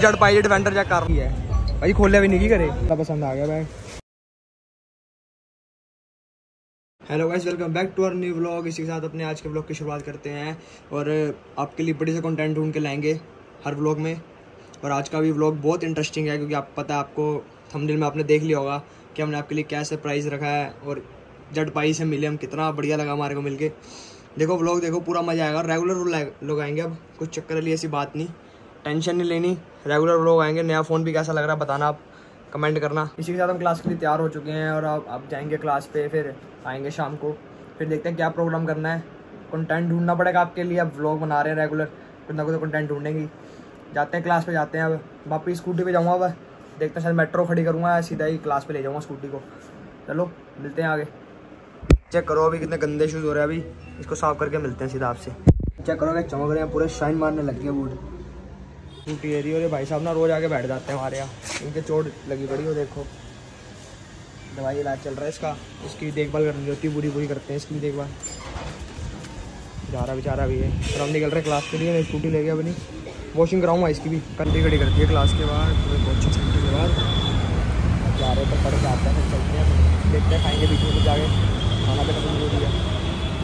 जड़ चेक कर रही है। भाई भी नहीं करे? पसंद आ गया hello guys welcome back to our new vlog इसी के साथ अपने आज के व्लॉग की शुरुआत करते हैं। और, आपके लिए बड़े से कंटेंट ढूंढ के लाएँगे हर व्लॉग में। और आज का भी व्लॉग बहुत इंटरेस्टिंग है, क्योंकि आप, पता है आपको थंबनेल में आपने देख लिया होगा कि हमने आपके लिए क्या सरप्राइज़ रखा है। और जट पाई से मिले, हम कितना बढ़िया लगा हमारे को मिलके। देखो ब्लॉग देखो, पूरा मज़ा आएगा। रेगुलर लोग आएँगे अब, कुछ चक्कर वाली ऐसी बात नहीं। टेंशन नहीं लेनी। रेगुलर लोग आएँगे, नया फ़ोन भी कैसा लग रहा है बताना आप। कमेंट करना। इसी के साथ हम क्लास के लिए तैयार हो चुके हैं और अब आप जाएँगे क्लास पे, फिर आएँगे शाम को। फिर देखते हैं क्या प्रोग्राम करना है। कंटेंट ढूंढना पड़ेगा आपके लिए। अब व्लॉग बना रहे हैं रेगुलर कुछ ना कुछ कंटेंट ढूंढेंगे। जाते हैं क्लास पे, जाते हैं अब। वापस स्कूटी पे जाऊँगा अब। देखते हैं शायद मेट्रो खड़ी करूँगा सीधा ही क्लास पे ले जाऊँगा स्कूटी को। चलो, मिलते हैं आगे। चेक करो अभी कितने गंदे शूज़ हो रहे हैं अभी। इसको साफ़ करके मिलते हैं सीधा आपसे। चेक करो अभी चमक रहे हैं, पूरे शाइन मारने लग गए बूट टूटी एरिया और भाई साहब ना रोज़ आके बैठ जाते हैं हमारे यहाँ। इनके चोट लगी पड़ी हो, देखो। दवाई इलाज चल रहा है इसका। इसकी देखभाल करनी होती है पूरी पूरी करते हैं इसकी देखभाल। जा रहा बेचारा भी है। और हम निकल रहे क्लास के लिए, मैं स्कूटी ले गया अपनी। वॉशिंग कराऊँगा इसकी भी। कंटी खड़ी करती है क्लास के बाद, पूरे कोचिंग सेंटर के बाद। जा रहे तो पढ़ के आते हैं, फिर चलते हैं। देखते हैं, खाएँगे, बीच में जाके। खाना तो ज़रूरी है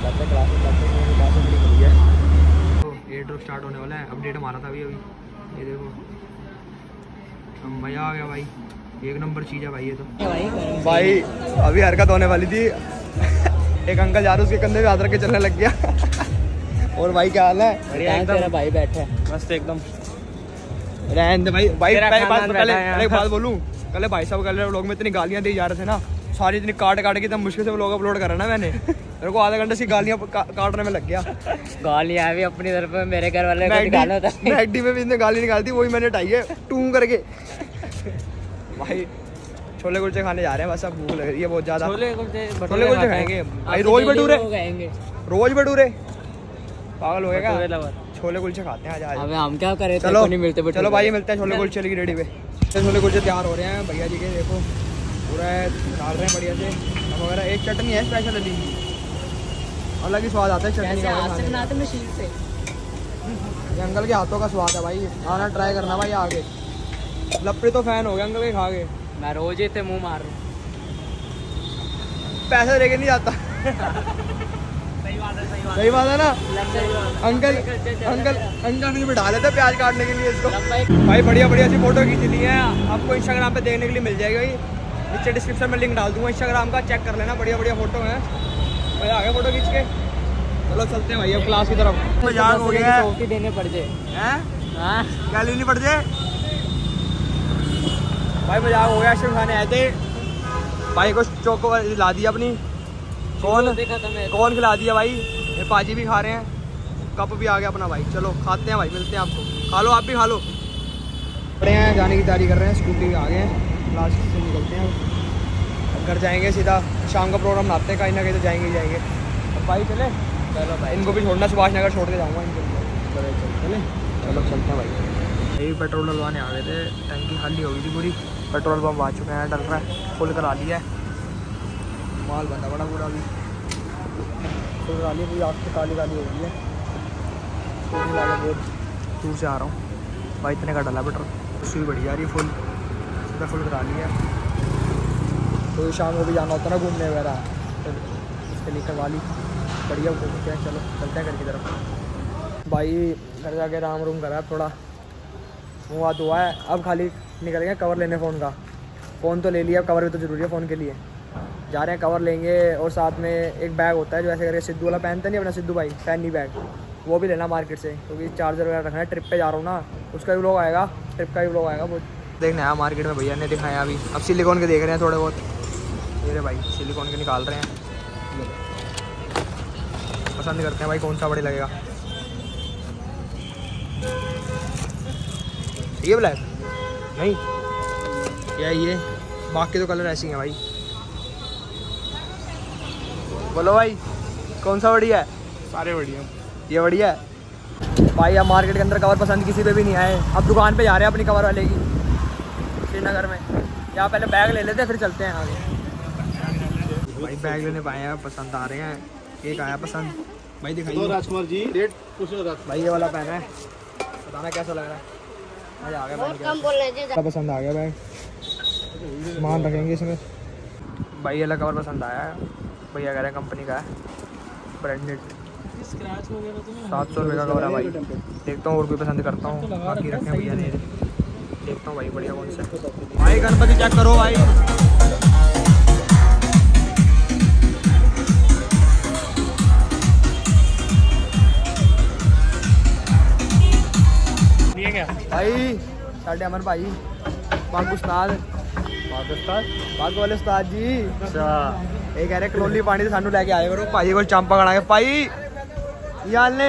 जाते हैं क्लास में जाते हैं क्लास में खड़ी है तो एयर ड्रॉप स्टार्ट होने वाला है। अपडेट हमारा था अभी अभी। ये देखो। मज़ा आ गया भाई। एक नंबर चीज़ है भाई ये तो। भाई अभी हरकत होने वाली थी। एक अंकल जा रहे उसके कंधे पे हाथ रख के चलने लग गया। और भाई क्या हाल है? भाई बैठे मस्त एकदम। रहन दे भाई। भाई पहले एक बात बोलूँ। कल भाई साहब कल लोग में इतनी गालियाँ दी जा रहे थे ना। सारी इतनी काट काट के तब मुश्किल से लोग अपलोड करा ना मैंने। मेरे को आधा घंटे से गालियाँ का, काटने में लग गया। गालियाँ भी अपनी तरफ़ में मेरे घर वाले मैगडी में भी इतने गाली निकाली थी वही मैंने हटाई है टू करके। भाई छोले कुलचे खाने जा रहे हैं बस अब भूख लग रही है बहुत ज़्यादा। छोले कुलचे छोले कुलचे खाएँगे भाई रोज भटूरे। खाएँगे। रोज भटूरे। पागल हो गया छोले कुलचे खाते हैं आज आज। हम क्या करें? चलो नहीं मिलते। चलो भाई मिलते हैं छोले कुलचे की रेडी पे। छोले कुलचे तैयार हो रहे हैं भैया जी के देखो। पूरा डाल रहे हैं बढ़िया से। अब वगैरह एक चटनी है स्पेशल अली अलग ही स्वाद आता है चटनी का खाने। बनाते मशीन से? ये अंकल के हाथों का स्वाद है भाई। आना ट्राई करना भाई आगे। लपड़ी तो फ़ैन हो गया अंकल के खा के मैं रोज ही थे मुँह मार रहा हूँ। पैसे लेके नहीं जाता। सही बात है सही सही बात है ना? अंकल अंकल अंकल मुझे बिठा लेते प्याज काटने के लिए इसको। भाई बढ़िया बढ़िया सी फ़ोटो खींच ली है। आपको इंस्टाग्राम पे देखने के लिए मिल जाएगी भाई। नीचे डिस्क्रिप्शन में लिंक डाल दूँगा इंस्टाग्राम का चेक कर लेना बढ़िया बढ़िया फ़ोटो है भाई आगे फ़ोटो खींच के। चलो चलते हैं भाई अब क्लास की तरफ़। मज़ाक हो गया। टोपी देने पड़ जाए हैं? हाँ गाली पड़ जाए भाई मज़ाक हो गया आइसक्रीम खाने आए थे। भाई को चौको ला दिया अपनी। कौन? कौन खिला दिया भाई? ये पाजी भी खा रहे हैं। कप भी आ गया अपना भाई। चलो खाते हैं भाई मिलते हैं आपको। खा लो आप भी खा लो। खड़े हैं जाने की तैयारी कर रहे हैं स्कूटी आ गए हैं। क्लास से निकलते हैं। अब घर जाएँगे सीधा। शाम का प्रोग्राम बनाते हैं कहीं ना कहीं तो जाएँगे ही जाएँगे। अब भाई चले। चलो भाई। इनको भी छोड़ना सुभाष नगर छोड़ के जाऊँगा इनको। चलो चलो चले। चलो चलते हैं भाई। यही पेट्रोल डलवाने आ गए थे। टंकी खाली हो गई थी पूरी। पेट्रोल पंप आ चुके हैं डल रहा है। फुल करा लिया है। माल बंदा बड़ा पूरा अभी। फुल करा लिया पूरी आँख से काली काली हो गई है। बहुत दूर से आ रहा हूँ। भाई इतने का डला पेट्रोल। भी बढ़िया आ रही है फुल। फुल करा लिया तो शाम को भी जाना होता ना घूमने वगैरह। तो उसके लिए करवा ली। बढ़िया घूमते हैं चलो, चलते हैं घर की तरफ़। भाई, घर जाके राम रूम करा थोड़ा। मुँह हाथ हुआ है। अब खाली निकल गए कवर लेने फ़ोन का। फ़ोन तो ले लिया कवर भी तो ज़रूरी है फ़ोन के लिए। जा रहे हैं कवर लेंगे और साथ में एक बैग होता है जो ऐसे करके सिद्धू वाला पहनता नहीं अपना सिद्धू भाई, फैनी बैग वो भी लेना मार्केट से, क्योंकि चार्जर वगैरह रखना है। ट्रिप पे जा रहा हूँ ना, उसका भी लोग आएगा। ट्रिप का भी लोग आएगा, वो देखने आया मार्केट में भैया ने दिखाया अभी। अब सिलिकॉन के देख रहे हैं थोड़े बहुत। ये रहे भाई सिलिकॉन के निकाल रहे हैं। पसंद करते हैं भाई कौन सा बड़ी लगेगा। ये ब्लैक नहीं। क्या ये? बाकी तो कलर ऐसे ही हैं भाई। बोलो भाई कौन सा बढ़िया है? सारे बढ़िया। ये बढ़िया है। भाई अब मार्केट के अंदर कवर पसंद किसी पे भी नहीं आए। अब दुकान पे जा रहे हैं अपनी कवर वाले की। श्रीनगर में। यहाँ पहले बैग ले लेते हैं फिर चलते हैं आगे। भाई बैग लेने पाए हैं पसंद आ रहे हैं। एक आया पसंद। भाई तो राजकुमार जी रेट राज भाई ये वाला पहना है। बताना कैसा लग रहा है। मज़ा आ गया बहुत कम बोल रहे थे पसंद आ गया बैग सामान रखेंगे इसमें। भाई ये कवर पसंद आया है। भैया कह रहे हैं कंपनी का है। ब्रांडेड सात सौ रुपये का कवर है भाई। देखता हूँ और भी पसंद करता हूँ। बाकी रखे हैं भैया ने। देखता हूँ भाई बढ़िया कौन सा भाई गणपति चेक करो भाई। भाई साढ़े अमर भाई बाग उस्ताद। बाग वाले उस्ताद जी। अच्छा। ये कह रहे कलोली पानी से सानू आए करो। भाई को चांपा करा भाई यार ने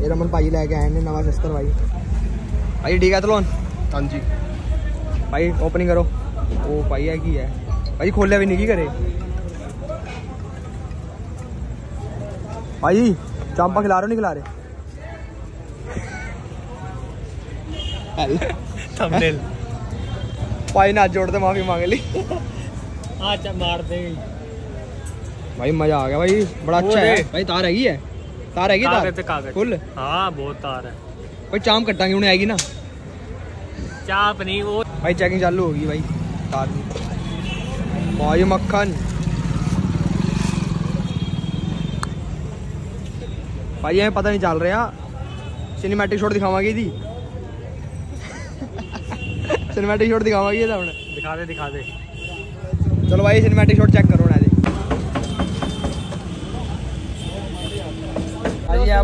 ये रमन भाई लेके आए हैं नवा शस्त्र भाई भाई ठीक है तलोन हाँ जी भाई ओपनिंग करो ओ भाई है की है भाई खोलिया भी नहीं की करे भाई चांपा खिला रहे हो नहीं खिला रहे थंबनेल भाई ना जोड़ते माफ़ी मांग ली अच्छा मार दे भाई मज़ा आ गया भाई बड़ा अच्छा है भाई तार है तार हैगी तार ਕਾਗਜ਼ ਤੇ ਕਾਗਜ਼ फुल ਹਾਂ ਬਹੁਤ ਤਾਰ ਹੈ भाई चाम कटांगे उन्हें आएगी ना ਚਾਪ ਨਹੀਂ ਉਹ भाई चेकिंग चालू होगी भाई तार की भाई मक्खन भाई हमें पता नहीं चल रहा सिनेमैटिक शॉट दिखावांगे दी सिनेमैटिक शॉट दिखावांगे ये हमने ਦਿਖਾ ਦੇ ਦਿਖਾ ਦੇ चलो भाई सिनेमैटिक शॉट चेक करो ना जी ਹਾਂਜੀ ਆ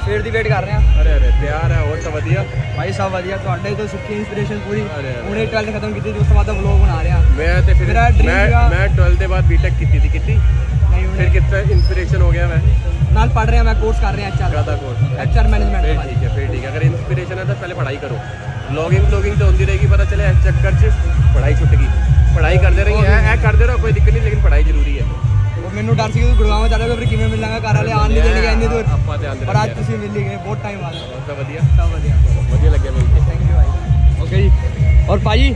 ਸਵੇਰ ਦੀ ਵੇਟ ਕਰ ਰਹੇ ਆ ਅਰੇ ਅਰੇ ਪਿਆਰ ਹੈ ਹੋਰ ਤਾਂ ਵਧੀਆ ਭਾਈ ਸਭ ਵਧੀਆ ਤੁਹਾਡੇ ਤੋਂ ਸਿੱਖੀ ਇਨਸਪੀਰੇਸ਼ਨ ਪੂਰੀ ਅਰੇ ਅਰੇ। ਹੁਣੇ 12 ਖਤਮ ਕੀਤੀ ਤੇ ਉਸ ਤੋਂ ਬਾਅਦ ਵਲੋਗ ਬਣਾ ਰਿਹਾ ਮੈਂ ਤੇ ਫਿਰ ਮੇਰਾ dream ਮੈਂ ਸੀਗਾ- ਮੈਂ 12 ਦੇ ਬਾਅਦ ਬੀਟੈਕ ਕੀਤੀ ਸੀ ਕੀਤੀ ਨਹੀਂ ਫਿਰ ਹੁਣੇ ਕਿੱਥੇ ਇਨਸਪੀਰੇਸ਼ਨ ਹੋ ਗਿਆ ਮੈਂ ਨਾਲ ਪੜ ਰਿਹਾ ਮੈਂ ਕੋਰਸ ਕਰ ਰਿਹਾ ਐਚਆਰ ਕਾਹਦਾ ਕੋਰਸ ਐਚਆਰ ਮੈਨੇਜਮੈਂਟ फिर ਦਾ ठीक है फिर ठीक है अगर इंस्पिरेशन है तो पहले पढ़ाई करो ब्लॉगिंग ब्लॉगिंग तो होती रहेगी पता चले इस चक्कर से पढ़ाई छुट गई पढ़ाई करते रहेंगे ऐ ऐ करते रहो कोई दिक्कत नहीं लेकिन पढ़ाई जरूरी है ਉਹ ਮੈਨੂੰ ਡਰ ਸੀ ਕਿ ਤੂੰ ਗੁੜਗਾਵਾਂ ਚੱਲੋਗੇ ਫਿਰ ਕਿਵੇਂ ਮਿਲਾਂਗਾ ਘਰ ਵਾਲੇ ਆਣ ਨਹੀਂ ਦੇਣਗੇ ਇੰਨੀ ਦੂਰ ਆਪਾਂ ਤੇ ਆਂਦੇ ਪਰ ਅੱਜ ਤੁਸੀਂ ਮਿਲ ਹੀ ਗਏ ਬਹੁਤ ਟਾਈਮ ਬਾਅਦ बहुत सब बढ़िया सब बढ़िया बढ़िया लगे मिल के थैंक यू भाई ओके जी और भाई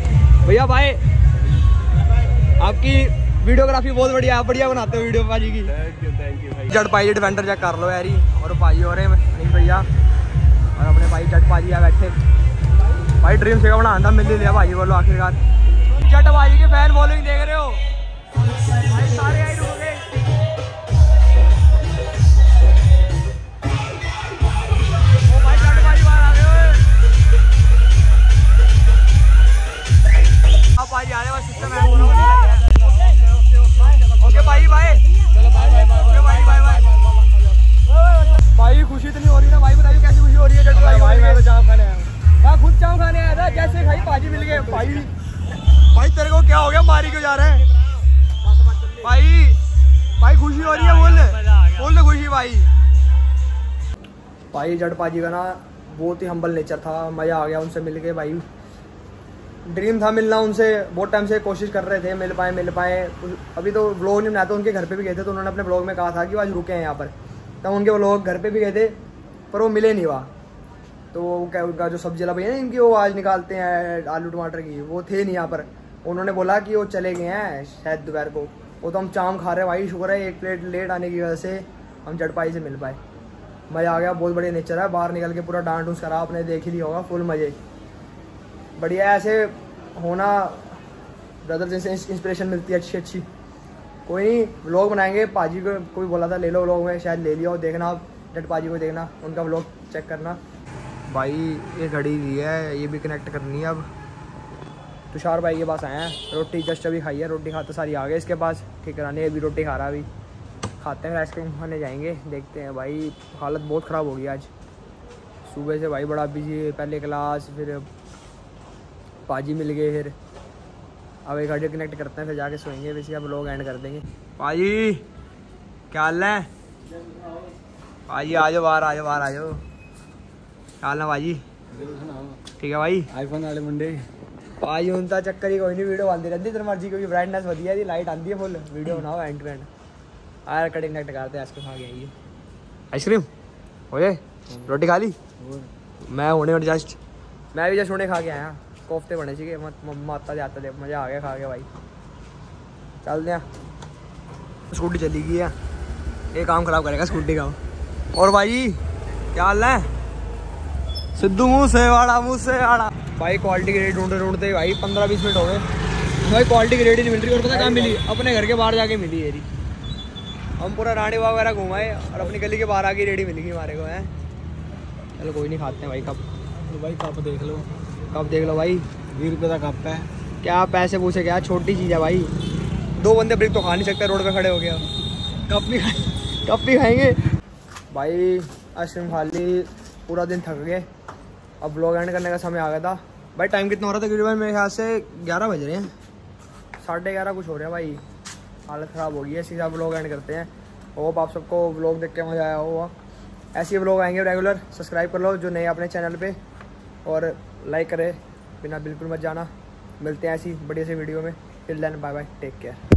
भैया भाई आपकी वीडियोग्राफी बहुत बढ़िया आप बढ़िया बनाते हो वीडियो भाजी की थैंक यू थैंक यू भाई जट भाई डिफेंडर चेक कर लो यार ही और भाई हो रहे हैं अनिल भैया और अपने भाई जट भाजी आ बैठे भाई ड्रीम से बनाना था मिल ही लिया भाई बोलो आखिरकार जट भाजी के फैन फॉलोइंग देख रहे हो भाई जट पाजी का ना बहुत ही हम्बल नेचर था। मज़ा आ गया उनसे मिल के भाई। ड्रीम था मिलना उनसे। बहुत टाइम से कोशिश कर रहे थे, मिल पाए मिल पाए। अभी तो ब्लॉग नहीं बनाया तो उनके घर पे भी गए थे तो उन्होंने अपने ब्लॉग में कहा था कि वो आज रुके हैं यहाँ पर। तब उनके ब्लॉग घर पे भी गए थे, पर वो मिले नहीं वहाँ। तो वो क्या उनका जो सब्ज़ी वाला भैया ना इनकी वो आज निकालते हैं आलू टमाटर की, वो थे नहीं यहाँ पर। उन्होंने बोला कि वो चले गए हैं शायद दोपहर को। वो तो हम चाम खा रहे हैं भाई, शुक्र है, एक प्लेट लेट आने की वजह से हम जटपाई से मिल पाए। मज़ा आ गया बहुत बढ़िया नेचर है। बाहर निकल के पूरा डांस उस करा आपने देख ही लिया होगा फुल मज़े। बढ़िया ऐसे होना ब्रदर जैसे इंस्पिरेशन मिलती है अच्छी अच्छी। कोई नहीं व्लॉग बनाएँगे। पाजी को कोई बोला था ले लो व्लॉग में शायद ले लिया हो देखना आप जट पाजी को देखना उनका व्लॉग चेक करना। भाई ये घड़ी ली है ये भी कनेक्ट करनी है अब। तुषार भाई के पास आए हैं रोटी जस्ट अभी खाई है रोटी खाते सारी आ गए इसके पास ठीक कराने अभी रोटी खा रहा अभी। खाते हैं आइसक्रीम खाने जाएंगे देखते हैं भाई हालत बहुत ख़राब हो गई आज सुबह से भाई बड़ा बिजी पहले क्लास फिर पाजी मिल गए फिर अब एक ऑडियो कनेक्ट करते हैं फिर जाके सोएंगे वैसे अब लोग एंड कर देंगे पाजी क्या हाल है पाजी आ जाओ बाहर आ जाओ बाहर आ जाओ क्या हाल है पाजी ठीक है भाई ਆਈਫੋਨ ਵਾਲੇ ਮੁੰਡੇ ਭਾਜੀ ਹੁਣ ਤਾਂ ਚੱਕਰ ਹੀ ਕੋਈ ਨਹੀਂ ਵੀਡੀਓ ਆਉਂਦੀ ਰਹਿੰਦੀ ਤੇ ਮਰਜ਼ੀ ਕਿਉਂਕਿ ਬ੍ਰਾਈਟਨੈਸ ਵਧੀਆ ਦੀ ਲਾਈਟ ਆਉਂਦੀ ਹੈ ਫੁੱਲ ਵੀਡੀਓ ਬਣਾਓ and to and Eyre cutting cut करते आइसक्रीम खा गई आइसक्रीम हो। जाए रोटी खा ली? मैं होने जस्ट। मैं भी जस्ट होने खा के आया। कोफ्ते बने चाहिए माता आता जाता दे मज़ा आ गया खा के भाई। चल दें स्कूटी चली गई है। ये काम ख़राब करेगा स्कूटी का। और भाई क्या हाल है? सिद्धू मूसे वाला मूसे वाला भाई क्वालिटी ग्रेड ढूंढते ढूंढते भाई पंद्रह बीस मिनट हो गए। भाई क्वालिटी ग्रेड ही नहीं मिल रही और पता कहाँ मिली? अपने घर के बाहर जाके मिली ये हम पूरा रानीबाग वगैरह घूमाए और अपनी गली के बाहर आ गई रेडी मिल गई हमारे को है। चलो कोई नहीं खाते हैं भाई कप। तो भाई कप देख लो। कप देख लो भाई। बीस रुपये का कप है। क्या पैसे पूछे क्या छोटी चीज़ है भाई। दो बंदे ब्रिक तो खा नहीं सकते रोड पे खड़े हो गया कप भी कप भी खाएँगे। भाई आइसक्रीम खा ली पूरा दिन थक गए। अब ब्लॉग एंड करने का समय आ गया था। भाई टाइम कितना हो रहा था? तकरीबन मेरे ख्याल से ग्यारह बज रहे हैं। साढ़े ग्यारह कुछ हो रहा है भाई। हालत ख़राब हो गई है। सीधा ब्लॉग एंड करते हैं। होप आप सबको ब्लॉग देख के मज़ा आया होगा। ऐसे ब्लॉग आएँगे रेगुलर सब्सक्राइब कर लो जो नए अपने चैनल पे। और लाइक करें। बिना बिल्कुल मत जाना। मिलते हैं ऐसी बढ़िया सी वीडियो में। Till then bye bye take care